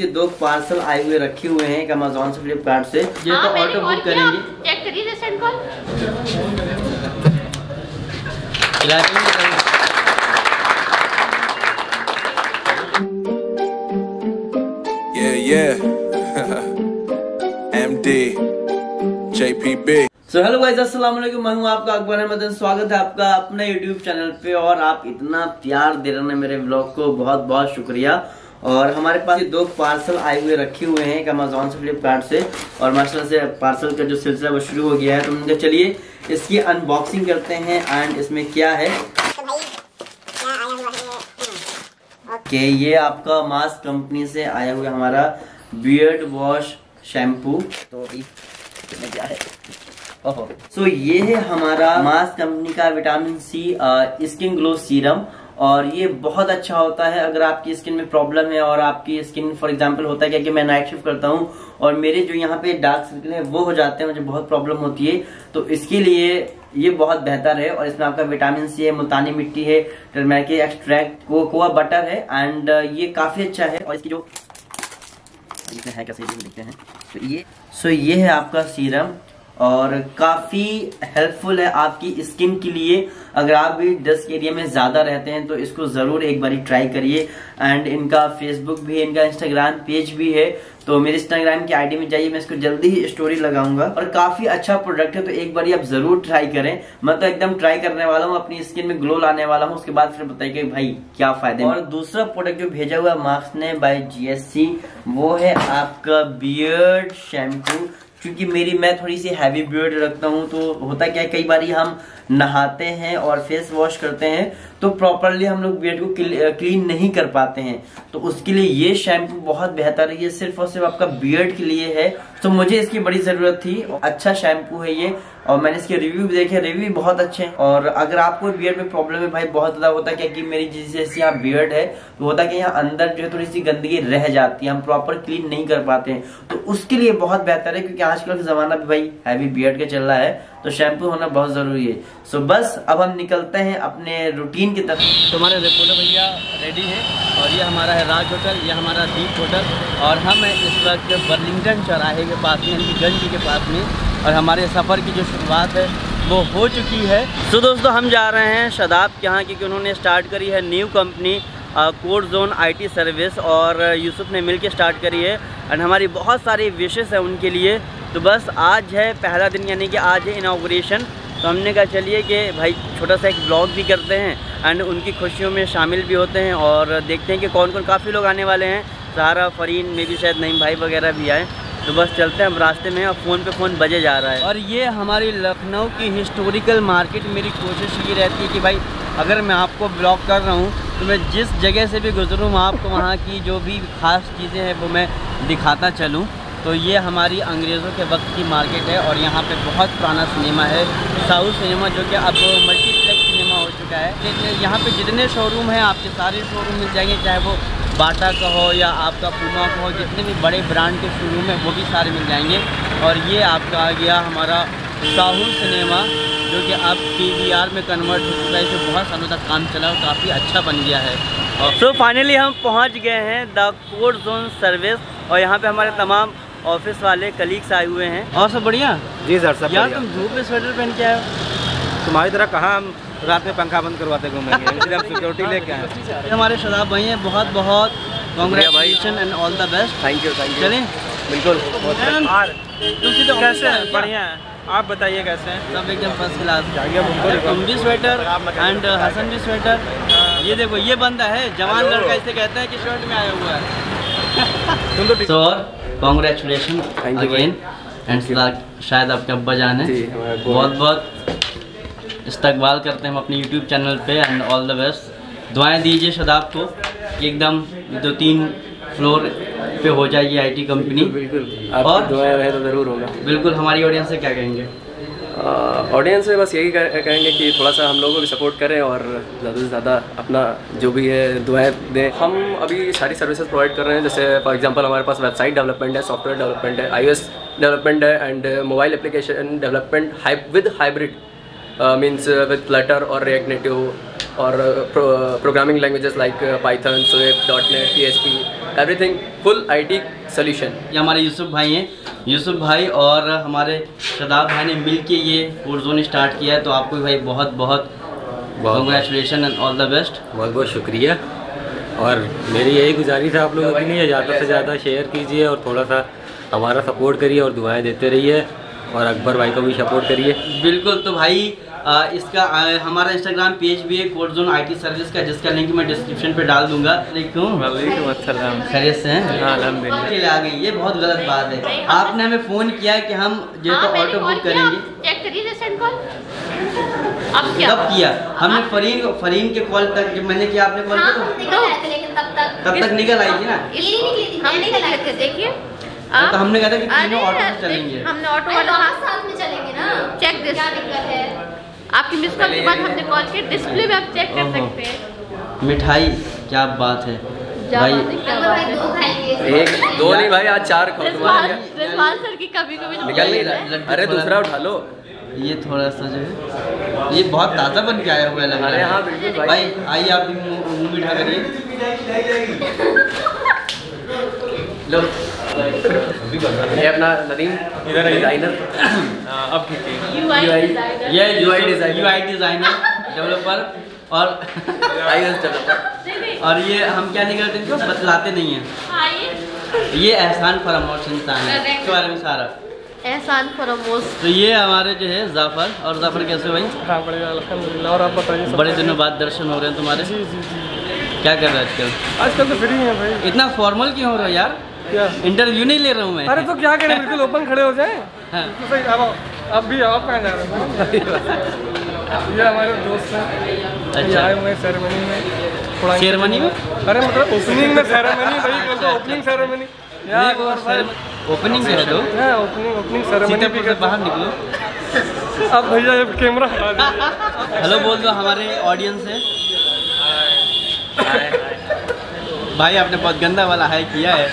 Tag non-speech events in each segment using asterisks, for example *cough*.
ये दो पार्सल आए हुए रखे हुए हैं एक अमेजोन से फ्लिपकार्ट से। ये हाँ, तो ऑटो बुक करेंगे। चेक करिए रिसेंट कॉल Clapping भी करेंगे। Yeah, yeah. MD. JPB. So hello guys अस्सलाम वालेकुम मैं हूँ आपका अकबर अहमद स्वागत है आपका अपने यूट्यूब चैनल पे। और आप इतना प्यार दे रहे हैं मेरे ब्लॉग को। बहुत बहुत शुक्रिया। और हमारे पास ये दो पार्सल आए हुए रखे हुए हैं एक अमेजोन से फ्लिपकार्ट से। और माशाल्लाह से पार्सल का जो सिलसिला वो शुरू हो गया है तो कहा चलिए इसकी अनबॉक्सिंग करते हैं एंड इसमें क्या है। कि ये आपका मास्क कंपनी से आया हुआ हमारा बियर्ड वॉश शैम्पू तो क्या है? ओहो। सो ये है हमारा मास्क कंपनी का vitamin C skin glow serum और ये बहुत अच्छा होता है अगर आपकी स्किन में प्रॉब्लम है और आपकी स्किन फॉर एग्जांपल होता है क्या कि मैं नाइट शिफ्ट करता हूँ और मेरे जो यहाँ पे डार्क सर्कल है, वो हो जाते हैं, मुझे बहुत प्रॉब्लम होती है तो इसके लिए ये बहुत बेहतर है और इसमें आपका विटामिन सी है, मुल्तानी मिट्टी है टर्मेरिक एक्सट्रैक्ट कोकोआ बटर है एंड ये काफ़ी अच्छा है और इसकी जो है, कैसे देखते हैं। तो ये सो so ये है आपका सीरम और काफ़ी हेल्पफुल है आपकी स्किन के लिए। अगर आप भी डस्ट एरिया में ज़्यादा रहते हैं तो इसको ज़रूर एक बार ट्राई करिए। एंड इनका फेसबुक भी है, इनका इंस्टाग्राम पेज भी है। तो मेरे इंस्टाग्राम की आईडी में जाइए, मैं इसको जल्दी ही स्टोरी लगाऊँगा। और काफ़ी अच्छा प्रोडक्ट है तो एक बार आप ज़रूर ट्राई करें। मैं तो एकदम ट्राई करने वाला हूँ, अपनी स्किन में ग्लो लाने वाला हूँ, उसके बाद फिर बताइए भाई क्या फ़ायदे और दूसरा प्रोडक्ट जो भेजा हुआ मार्क्स ने बाय जीएससी वो है आपका बियर्ड शैम्पू क्योंकि मेरी, मैं थोड़ी सी हैवी बियर्ड रखता हूँ तो होता क्या है, कई बार हम नहाते हैं और फेस वॉश करते हैं तो प्रॉपरली हम लोग बियड को क्लीन नहीं कर पाते हैं। तो उसके लिए ये शैम्पू बहुत बेहतर है, ये सिर्फ़ और सिर्फ़ आपका बियर्ड के लिए है। तो मुझे इसकी बड़ी ज़रूरत थी अच्छा शैम्पू है ये। और मैंने इसके रिव्यू भी देखे रिव्यू भी बहुत अच्छे हैं। और अगर आपको बियर्ड में प्रॉब्लम है भाई, बहुत ज़्यादा होता है क्या कि मेरी जिस जैसे यहाँ बियर्ड है तो होता है कि यहाँ अंदर जो है थोड़ी सी गंदगी रह जाती है, हम प्रॉपर क्लीन नहीं कर पाते हैं। तो उसके लिए बहुत बेहतर है, क्योंकि आजकल का जमाना भी भाई हैवी बियर्ड का चल रहा है तो शैम्पू होना बहुत ज़रूरी है। सो बस, अब हम निकलते हैं अपने रूटीन की तरफ़। तो रेपोलो भैया रेडी है, और ये हमारा है राज होटल, ये हमारा दीप होटल, और हम इस वक्त बर्लिंगटन चौराहे के पास में गंज के पास में। और हमारे सफ़र की जो शुरुआत है, वो हो चुकी है। तो दोस्तों, हम जा रहे हैं शदाब के यहाँ, क्योंकि उन्होंने स्टार्ट करी है new company code zone IT service और यूसुफ ने मिलके स्टार्ट करी है। एंड हमारी बहुत सारी विशेष है उनके लिए। तो बस, आज है पहला दिन, यानी कि आज है इनाग्रेशन तो हमने कहा, चलिए कि भाई, छोटा सा एक ब्लॉग भी करते हैं एंड उनकी खुशियों में शामिल भी होते हैं, और देखते हैं कि कौन कौन काफ़ी लोग आने वाले हैं। सहारा फरीन, में भी शायद नईम भाई वगैरह भी आए। तो बस चलते हैं हम रास्ते में और फ़ोन पे फ़ोन बजे जा रहा है। और ये हमारी लखनऊ की हिस्टोरिकल मार्केट मेरी कोशिश ये रहती है कि भाई, अगर मैं आपको ब्लॉग कर रहा हूँ तो मैं जिस जगह से भी गुजरूँ आपको वहाँ की जो भी ख़ास चीज़ें हैं, वो मैं दिखाता चलूँ। तो ये हमारी अंग्रेज़ों के वक्त की मार्केट है और यहाँ पे बहुत पुराना सिनेमा है, साउथ सिनेमा जो कि अब मल्टीप्लेक्स सिनेमा हो चुका है। यहाँ पे जितने शोरूम हैं, आपके सारे शोरूम मिल जाएँगे, चाहे वो बाटा का हो या आपका पूमा का हो जितने भी बड़े ब्रांड के शोरूम हैं वो भी सारे मिल जाएँगे। और ये आपका आ गया हमारा साहू सिनेमा जो कि अब पी में कन्वर्ट हो चुका है। इसे बहुत सालों तक काम चला और काफ़ी अच्छा बन गया है। और सो फाइनली हम पहुँच गए हैं द कोड जोन सर्विस और यहाँ पे हमारे तमाम ऑफ़िस वाले कलीग्स आए हुए हैं। और सब बढ़िया? जी सर सब यार तुम धूप में स्वेटर पहन के आए हो। तुम्हारी तरह कहाँ हम रात में पंखा बंद करवाते घूमेंगे। इसलिए हम सिक्योरिटी लेके आए। हमारे शराब भाई हैं बहुत बहुत congratulation and all the best thank you thank you चलें। बिल्कुल। तो कैसे हैं? बढ़िया है। आप बताइए कैसे हैं? सब एकदम फ़र्स्ट क्लास तुम भी स्वेटर एंड हसन भी स्वेटर ये देखो ये बंदा है जवान लड़का इसे कहते हैं कि शर्ट में आया हुआ है। तुम तो सो कॉन्ग्रेचुलेशन अगेन एंड शायद आपके अब्बा जान है। बहुत बहुत इस्तकबाल करते हैं हम अपने यूट्यूब चैनल पे एंड ऑल द बेस्ट दुआएँ दीजिए शदाब को कि एकदम दो तीन फ्लोर पे हो जाएगी आईटी कंपनी बिल्कुल और? दुआएँ रहे तो ज़रूर होगा। बिल्कुल हमारी ऑडियंस से क्या कहेंगे? ऑडियंस से बस यही कहेंगे कि थोड़ा सा हम लोगों को भी सपोर्ट करें और ज़्यादा से ज़्यादा अपना जो भी है दुआएँ दें। हम अभी सारी सर्विसेज़ प्रोवाइड कर रहे हैं जैसे फॉर एग्जांपल हमारे पास वेबसाइट डेवलपमेंट है सॉफ्टवेयर डेवलपमेंट है आईओएस डेवलपमेंट है and mobile application development with hybrid means with Flutter और रिएक्ट नेटिव और programming languages like Python Swift dot net P H P everything full IT solution ये हमारे यूसुफ भाई हैं। यूसुफ भाई और हमारे शदाब भाई ने मिल के ये फ़ूड जोन स्टार्ट किया है तो आपको भी भाई बहुत बहुत congratulation and all the best बहुत बहुत शुक्रिया। और मेरी यही गुजारिश है आप लोगों की नहीं ज़्यादा से ज़्यादा शेयर कीजिए और थोड़ा सा हमारा सपोर्ट करिए और दुआएँ देते रहिए और अकबर भाई को भी सपोर्ट करिए। बिल्कुल तो भाई इसका हमारा इंस्टाग्राम पेज भी है कोड जोन आई सर्विस का जिसका लिंक मैं डिस्क्रिप्शन पे डाल दूँगा। वालेकुम वालेकुम खैरियत से हैं? हाँ आ गई। ये बहुत गलत बात है। आपने हमें फ़ोन किया कि हम जो है हाँ, तो ऑटो बुक करेंगे। चेक करिए रिसेंट कॉल अब क्या? कब किया? हमने फरीन फरीन के कॉल तक जब मैंने किया आपने कॉल हाँ, किया तो- तब तक। तब तक निकल आई थी ना? हम निकल आए थे देखिए। तो हमने कहा था कि तीनों ऑटो से चलेंगे। हमने ऑटो वाला साथ में चलेंगे ना। चेक दिस क्या दिक्कत है? आपकी मिस कॉल के बाद हमने कॉल किया डिस्प्ले में आप चेक कर सकते हैं। मिठाई क्या बात है। भाई बात है, क्या बात है। खाएँगे एक दो नहीं भाई आज चार खाओ रिजवान सर की कभी कभी निकल नहीं रहा। अरे दूसरा उठा लो। ये थोड़ा सा जो है ये बहुत ताज़ा बन के आया हुआ लग अरे रहा हाँ। है बिल्कुल भाई। भाई आइए आप भी मुँह मुँह मीठा करिए। लो। ये अपना नदीम इधर डिज़ाइनर *coughs* अब ठीक है। डिज़ाइनर ये UI UI designer। Designer designer developer और *laughs* आईएएस डेवलपर और ये हम क्या नहीं करते इनको? बतलाते नहीं हैं। हाँ ये। एहसान फरामोश इंसान है। इसके बारे में सारा। एहसान फरामोश तो ये हमारे जो है जाफ़र और जाफ़र कैसे हो भाई? हाँ बढ़िया अलहमदिल्ला और आप बताइए बड़े दिनों बाद दर्शन हो रहे हैं तुम्हारे। जी जी जी। क्या कर रहे हो आजकल? आजकल तो फ्री है भाई। इतना फॉर्मल क्यों हो रहा है यार? क्या? इंटरव्यू नहीं ले रहा हूँ मैं। अरे तो क्या करें? बिल्कुल ओपन खड़े हो जाए। हाँ। तो सही अब अब भी आप कहाँ जा रहे हो। ये हमारे दोस्त हैं। अच्छा। आए हुए सेरेमनी में। थोड़ा सेरेमनी में? अरे मतलब ओपनिंग में सेरेमनी भाई बोलते ओपनिंग सेरेमनी यार ओपनिंग से है? तो हाँ ओपनिंग ओपनिंग सेरेमनी भी बाहर निकलो। अब भैया ये कैमरा हेलो बोल दो हमारे ऑडियंस से भाई आपने बहुत गंदा वाला हाई किया है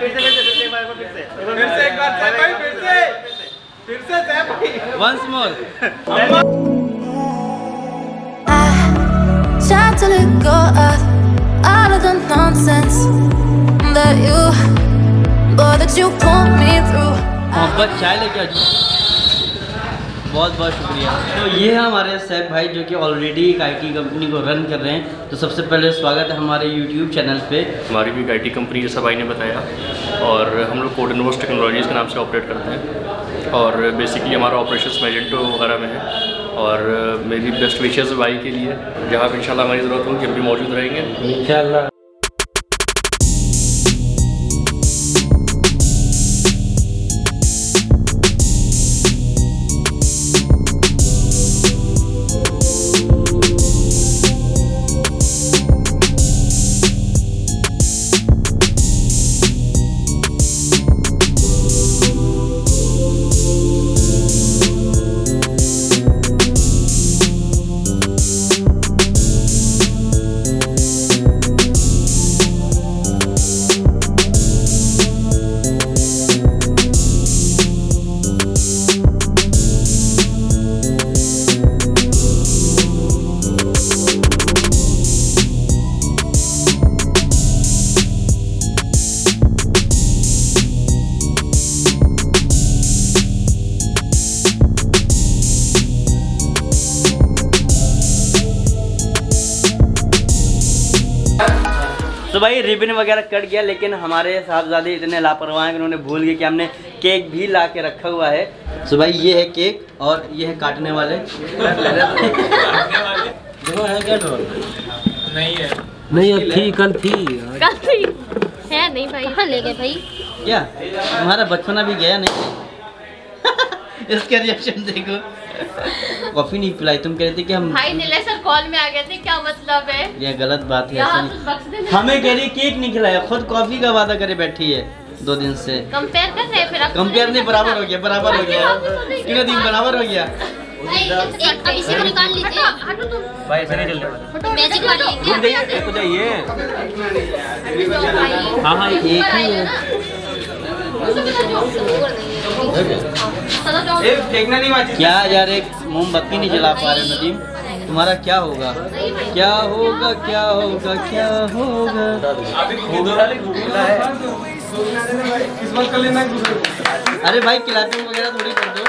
फिर से एक बार भाई फिर से फिर से once more Tried to let go of all of the nonsense that you, boy, that you put me through. मोहब्बत चाय लेके बहुत बहुत शुक्रिया। तो ये है हमारे सैफ भाई जो कि ऑलरेडी एक आईटी कंपनी को रन कर रहे हैं। तो सबसे पहले स्वागत है हमारे यूट्यूब चैनल पे। हमारी भी एक आई कंपनी जैसा भाई ने बताया। और हम लोग कोड इनोवस टेक्नोलॉजीज़ के नाम से ऑपरेट करते हैं। और बेसिकली हमारा ऑपरेशन मेजेंटो वगैरह में है। और मेरी बेस्ट विशेज़ भाई के लिए। जहाँ पर इंशाल्लाह हमारी ज़रूरत होगी हम भी मौजूद रहेंगे। इंशाल्लाह। तो भाई रिबन वगैरह कट गया लेकिन हमारे साहबजादे इतने लापरवाह हैं कि उन्होंने भूल गए कि हमने केक भी ला के रखा हुआ है। तो भाई ये है केक और ये है काटने वाले। देखो है क्या ढोल नहीं अब थी कल थी। कल थी। है नहीं भाई। हाँ ले गए भाई? क्या? तुम्हारा बचपना भी गया नहीं? *laughs* इसका रिएक्शन देखो। कॉफ़ी नहीं पिलाई तुम कह रहे थे कि हम भाई नीले सर कॉल में आ गए थे क्या मतलब है? ये गलत बात है यहाँ देना हमें कह रही केक नहीं खिलाया खुद कॉफ़ी का वादा करे बैठी है दो दिन से। कंपेयर कर रहे हैं फिर कंपेयर नहीं बराबर हो गया बराबर हो गया। तीनों दिन बराबर हो गया? है तो हाँ हाँ एक ही है क्या यार एक मोमबत्ती नहीं जला पा रहे नदीम? तुम्हारा क्या होगा? क्या होगा क्या होगा क्या होगा? अरे भाई किलाते वगैरह थोड़ी कर दो।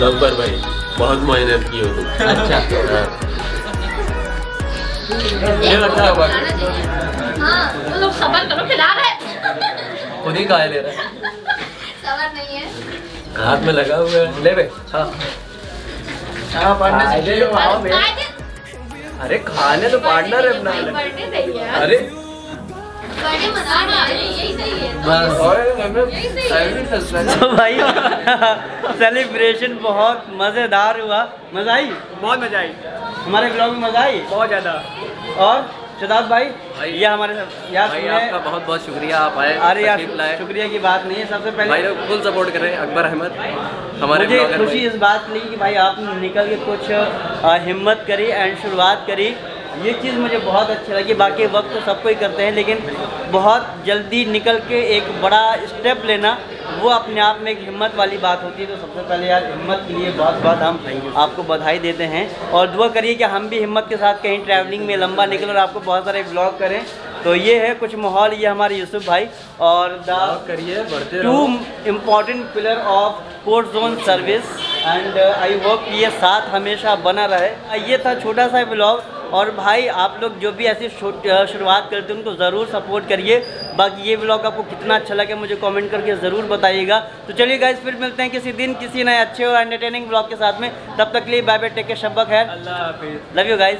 लवकर भाई बहुत मेहनत की हो तुम अच्छा। हाँ। हाँ तो खिला रहे। खुद ही खाए ले रहा। है हाथ में लगा हुआ है। ले बे। हाँ। हाँ? अरे खाने तो पार्टनर है अपना। अरे। रहा यही सही बस। और यही सही *laughs* तो भाई सेलिब्रेशन बहुत मज़ेदार हुआ। मज़ा आई? बहुत मज़ा आई। हमारे ब्लॉग में मज़ा आई? बहुत ज़्यादा। और? शदाब भाई भाई- ये हमारे साथ यार भाई आपका बहुत बहुत शुक्रिया आप आए अरे यार शुक्रिया की बात नहीं है सबसे पहले भाई लोग फुल सपोर्ट कर रहे हैं अकबर अहमद हमारे मुझे खुशी इस बात की कि भाई आपने निकल के कुछ हिम्मत करी एंड शुरुआत करी। ये चीज़ मुझे बहुत अच्छी लगी। बाकी वक्त तो सबको ही करते हैं लेकिन बहुत जल्दी निकल के एक बड़ा स्टेप लेना वो अपने आप में एक हिम्मत वाली बात होती है। तो सबसे पहले यार हिम्मत के लिए बहुत बहुत हम आपको बधाई देते हैं। और दुआ करिए कि हम भी हिम्मत के साथ कहीं ट्रैवलिंग में लंबा निकल और आपको बहुत सारे ब्लॉग करें। तो ये है कुछ माहौल ये हमारे यूसुफ भाई और द करिए बढ़ते two important pillar of court zone service and I hope ये साथ हमेशा बना रहे। ये था छोटा सा ब्लॉग और भाई आप लोग जो भी ऐसी शुरुआत करते हैं उनको ज़रूर सपोर्ट करिए। बाकी ये ब्लॉग आपको कितना अच्छा लगे मुझे कमेंट करके ज़रूर बताइएगा। तो चलिए गाइज़ फिर मिलते हैं किसी दिन किसी नए अच्छे और एंटरटेनिंग ब्लॉग के साथ में। तब तक लिए बाय बाय टेक के शब्बक है। Love you guys